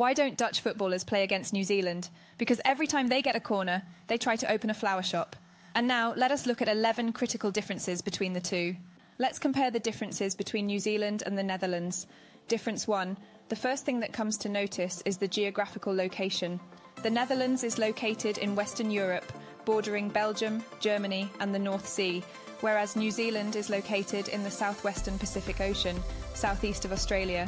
Why don't Dutch footballers play against New Zealand? Because every time they get a corner, they try to open a flower shop. And now let us look at 11 critical differences between the two. Let's compare the differences between New Zealand and the Netherlands. Difference 1. The first thing that comes to notice is the geographical location. The Netherlands is located in Western Europe, bordering Belgium, Germany, and the North Sea, whereas New Zealand is located in the southwestern Pacific Ocean, southeast of Australia.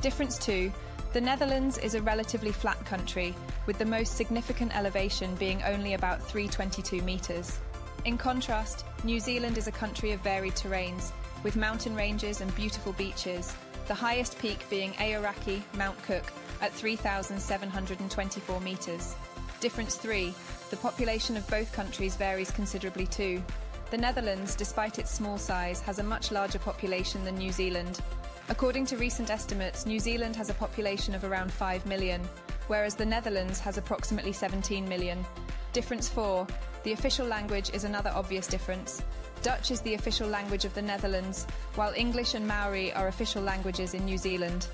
Difference 2 The Netherlands is a relatively flat country, with the most significant elevation being only about 322 metres. In contrast, New Zealand is a country of varied terrains, with mountain ranges and beautiful beaches, the highest peak being Aoraki, Mount Cook, at 3,724 metres. Difference 3 The population of both countries varies considerably too. The Netherlands, despite its small size, has a much larger population than New Zealand. According to recent estimates, New Zealand has a population of around 5 million, whereas the Netherlands has approximately 17 million. Difference 4 The official language is another obvious difference. Dutch is the official language of the Netherlands, while English and Maori are official languages in New Zealand.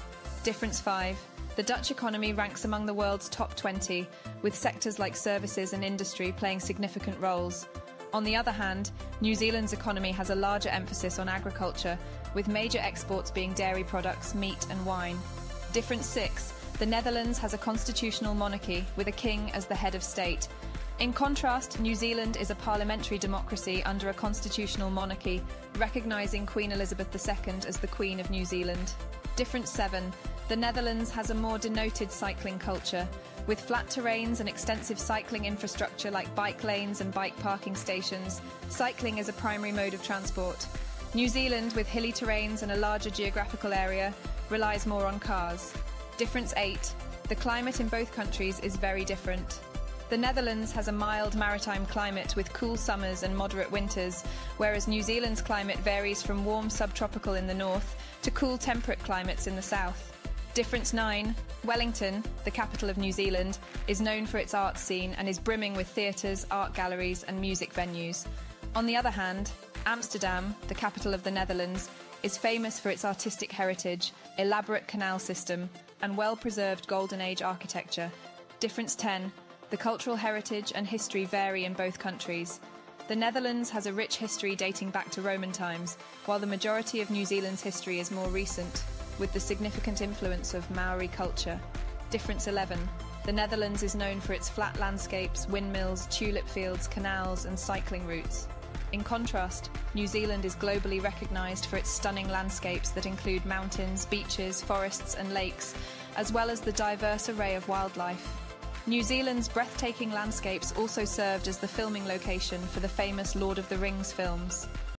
Difference 5 The Dutch economy ranks among the world's top 20, with sectors like services and industry playing significant roles. On the other hand, New Zealand's economy has a larger emphasis on agriculture, with major exports being dairy products, meat, and wine. Difference 6 The Netherlands has a constitutional monarchy, with a king as the head of state. In contrast, New Zealand is a parliamentary democracy under a constitutional monarchy, recognising Queen Elizabeth II as the Queen of New Zealand. Difference 7 The Netherlands has a more denoted cycling culture, with flat terrains and extensive cycling infrastructure like bike lanes and bike parking stations. Cycling is a primary mode of transport. New Zealand, with hilly terrains and a larger geographical area, relies more on cars. Difference 8 The climate in both countries is very different. The Netherlands has a mild maritime climate with cool summers and moderate winters, whereas New Zealand's climate varies from warm subtropical in the north to cool temperate climates in the south. Difference 9 Wellington, the capital of New Zealand, is known for its art scene and is brimming with theatres, art galleries, and music venues. On the other hand, Amsterdam, the capital of the Netherlands, is famous for its artistic heritage, elaborate canal system, and well preserved Golden Age architecture. Difference 10 The cultural heritage and history vary in both countries. The Netherlands has a rich history dating back to Roman times, while the majority of New Zealand's history is more recent, with the significant influence of Maori culture. Difference 11 The Netherlands is known for its flat landscapes, windmills, tulip fields, canals, and cycling routes. In contrast, New Zealand is globally recognised for its stunning landscapes that include mountains, beaches, forests, and lakes, as well as the diverse array of wildlife. New Zealand's breathtaking landscapes also served as the filming location for the famous Lord of the Rings films.